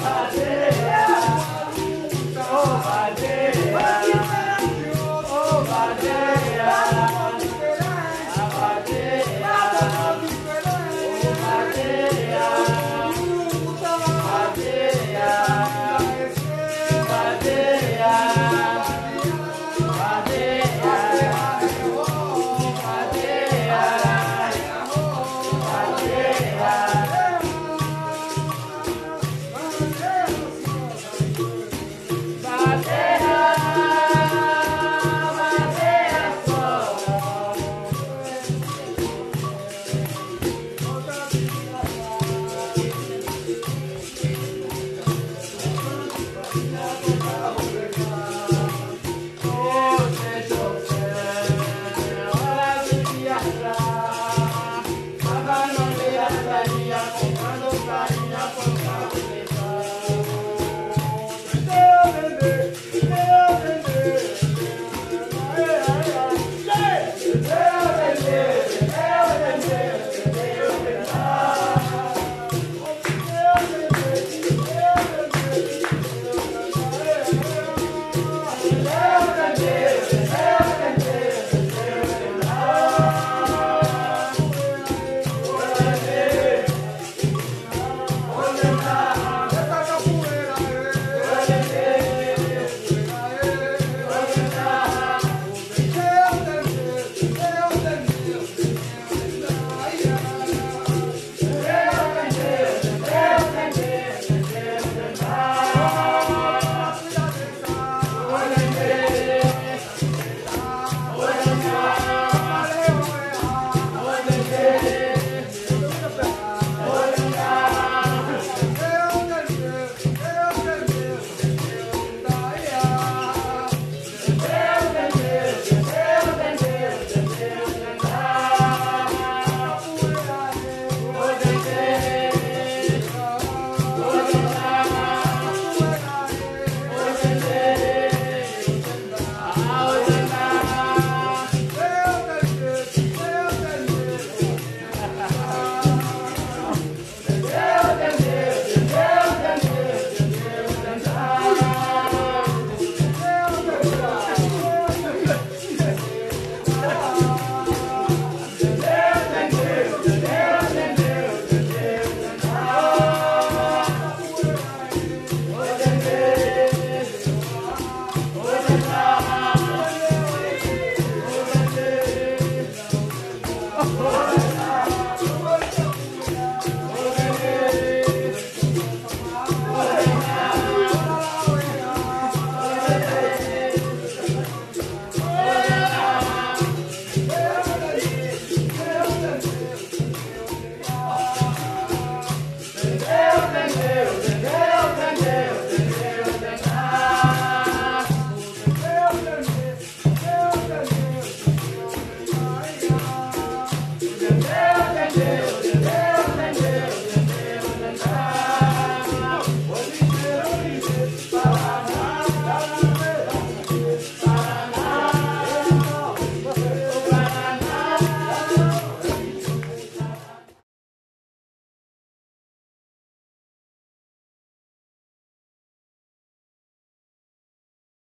Deus,